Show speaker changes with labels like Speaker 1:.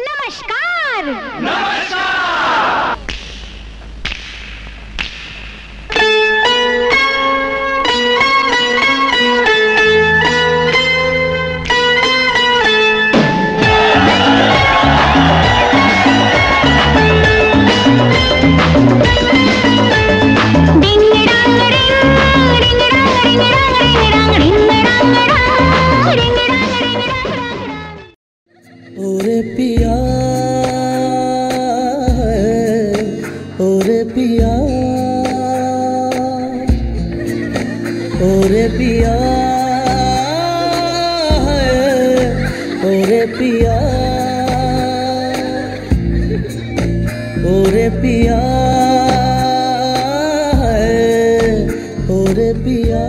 Speaker 1: नमस्कार।
Speaker 2: ओरे पिया ओरे पिया ओरे पिया ओरे पिया ओरे पिया ओरे पिया।